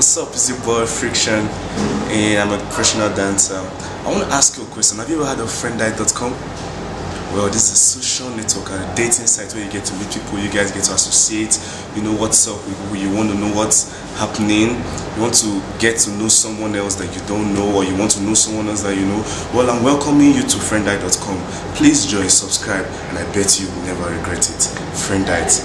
What's up? It's your boy Friction, and I'm a professional dancer. I want to ask you a question. Have you ever heard of friendite.com? Well, this is a social network and a dating site where you get to meet people, you guys get to associate, you know what's up with who you want to know what's happening, you want to get to know someone else that you don't know, or you want to know someone else that you know. Well, I'm welcoming you to friendite.com. Please join, subscribe, and I bet you will never regret it. Friendite